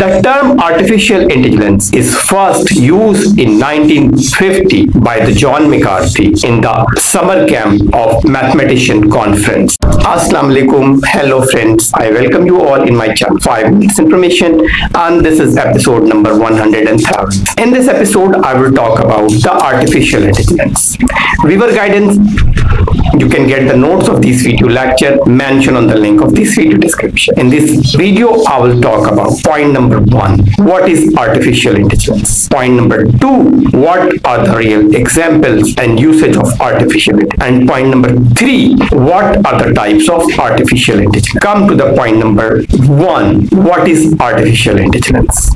The term artificial intelligence is first used in 1950 by the John McCarthy in the summer camp of mathematician conference. Assalamu alaikum. Hello friends. I welcome you all in my channel 5 minutes information and this is episode number 130. In this episode I will talk about the artificial intelligence. Viewer guidance you can get the notes of this video lecture mentioned on the link of this video description. In this video, I will talk about point number one, what is artificial intelligence? Point number two, what are the real examples and usage of artificial intelligence? And point number three, what are the types of artificial intelligence? Come to the point number one, what is artificial intelligence?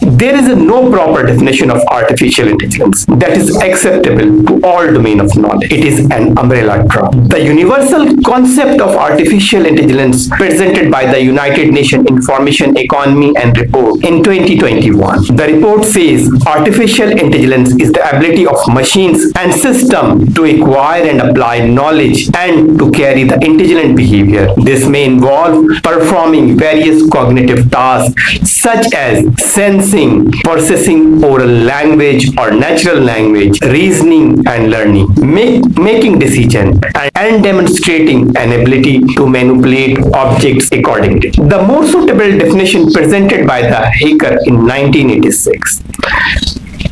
There is no proper definition of artificial intelligence that is acceptable to all domain of knowledge. It is an umbrella term. The universal concept of artificial intelligence presented by the United Nations Information Economy and Report in 2021. The report says artificial intelligence is the ability of machines and systems to acquire and apply knowledge and to carry the intelligent behavior. This may involve performing various cognitive tasks such as sensing, processing oral language or natural language, reasoning and learning, make, making decisions and, and demonstrating an ability to manipulate objects accordingly. The more suitable definition presented by the Hacker in 1986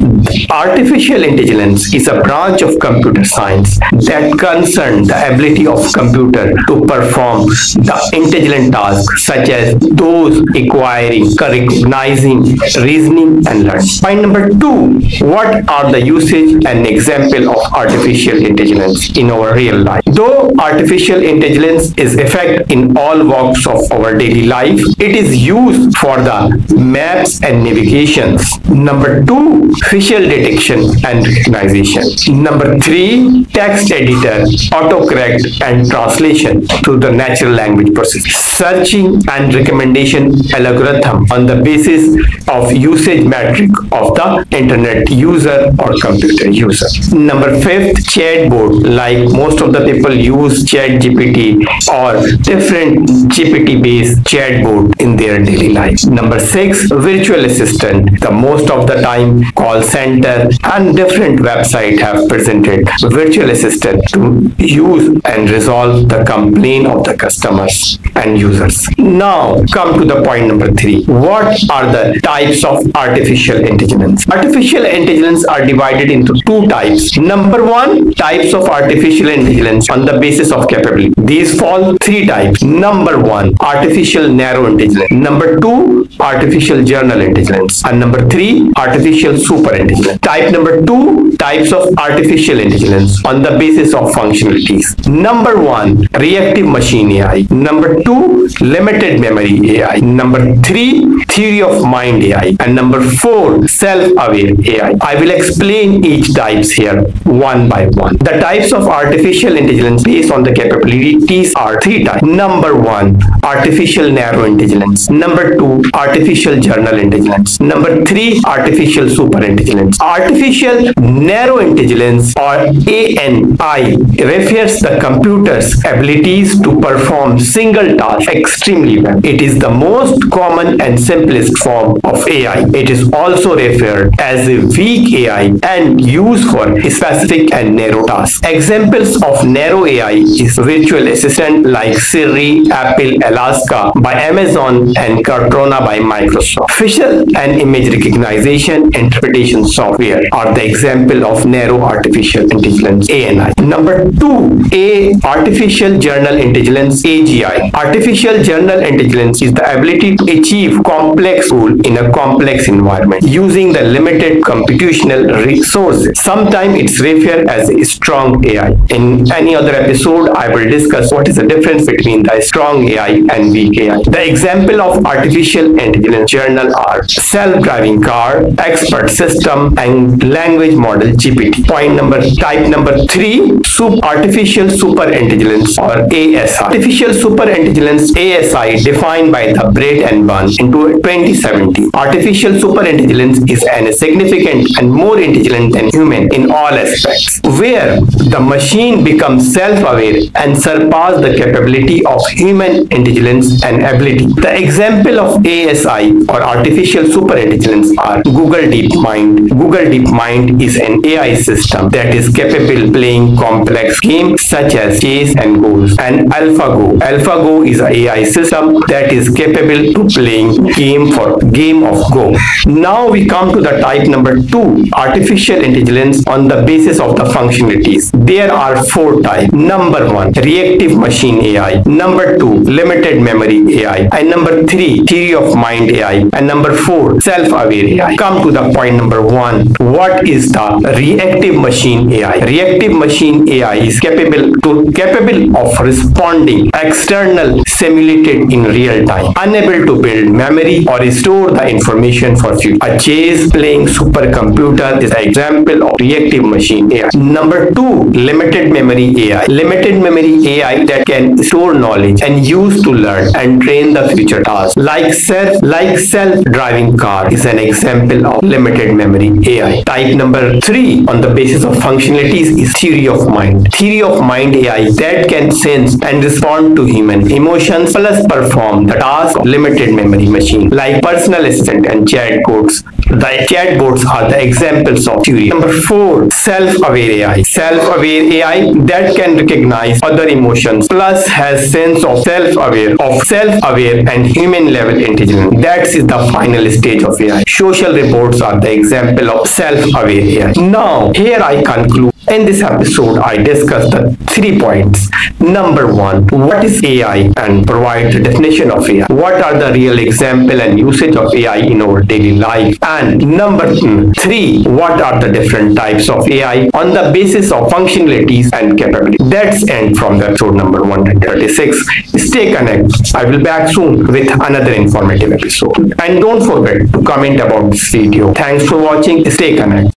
Artificial intelligence is a branch of computer science that concerns the ability of computer to perform the intelligent tasks such as those acquiring, recognizing, reasoning and learning. Point number two, what are the usage and example of artificial intelligence in our real life? Though artificial intelligence is effect in all walks of our daily life, it is used for the maps and navigations. Number two, facial detection and recognition. Number three, text editor, autocorrect and translation to the natural language process. Searching and recommendation algorithm on the basis of usage metric of the internet user or computer user. Number fifth, chatbot. Like most of the people use chat GPT or different GPT based chatbot in their daily life. Number six, virtual assistant. The most of the time call center and different website have presented virtual assistant to use and resolve the complaint of the customers and users. Now come to the point number three. What are the types of artificial intelligence? Artificial intelligence are divided into two types. Number one, types of artificial intelligence on the basis of capability. These fall three types. Number one, artificial narrow intelligence. Number two, artificial general intelligence. And number three, artificial super intelligence. Type number two, types of artificial intelligence on the basis of functionalities. Number one, reactive machine AI. Number two, limited memory AI. Number three, theory of mind AI. And number four, self-aware AI. I will explain each types here one by one. The types of artificial intelligence based on the capabilities are three types. Number one, artificial narrow intelligence. Number two, artificial general intelligence. Number three, artificial super intelligence. Artificial narrow intelligence or ANI refers the computer's abilities to perform single task extremely well. It is the most common and simplest form of AI. It is also referred as a weak AI and used for specific and narrow tasks. Examples of narrow AI is virtual assistant like Siri, Apple, Alexa by Amazon and Cortana by Microsoft. Facial and image recognition interpretation software are the example of narrow artificial intelligence ANI. Number two, A artificial general intelligence AGI. Artificial general intelligence is the ability to achieve complex goal in a complex environment using the limited computational resources. Sometimes it's referred as a strong AI. In any other episode, I will discuss what is the difference between the strong AI and weak AI. The example of artificial intelligence general are self-driving car, expert system, and language model GPT. Point number type number three, super artificial super intelligence or ASI. Artificial super intelligence ASI defined by the Brett and Bunn into 2017. Artificial super intelligence is an significant and more intelligent than human in all aspects, where the machine becomes self-aware and surpass the capability of human intelligence and ability. The example of ASI ASI or artificial superintelligence are Google DeepMind. Google DeepMind is an AI system that is capable playing complex games such as chess and goes. And AlphaGo. AlphaGo is an AI system that is capable to playing game for game of Go. Now we come to the type number two, artificial intelligence on the basis of the functionalities. There are four types. Number one, reactive machine AI. Number two, limited memory AI. And number three, theory of mind AI. And number four, self-aware AI. Come to the point number one. What is the reactive machine AI? Reactive machine AI is capable to capable of responding external simulated in real time, unable to build memory or store the information for future. A chess playing supercomputer is an example of reactive machine AI. Number two, limited memory AI. Limited memory AI that can store knowledge and use to learn and train the future tasks. Like self, like self-driving car is an example of limited memory AI. Type number three on the basis of functionalities is theory of mind. Theory of mind AI that can sense and respond to human emotions plus perform the task of limited memory machine like personal assistant and chatbots. The chatbots are the examples of theory. Number four, self-aware AI. Self-aware AI that can recognize other emotions plus has sense of self-aware of self-aware and human level intelligence. That is the final stage of AI. Social reports are the example of self-aware AI. Now, here I conclude in this episode, I discuss the three points. Number one, what is AI and provide the definition of AI. What are the real example and usage of AI in our daily life? And number three, what are the different types of AI on the basis of functionalities and capabilities? That's end from the episode number 136. Stay connected. I will back soon with another informative episode. And don't forget to comment about this video. Thanks for watching. Stay connected.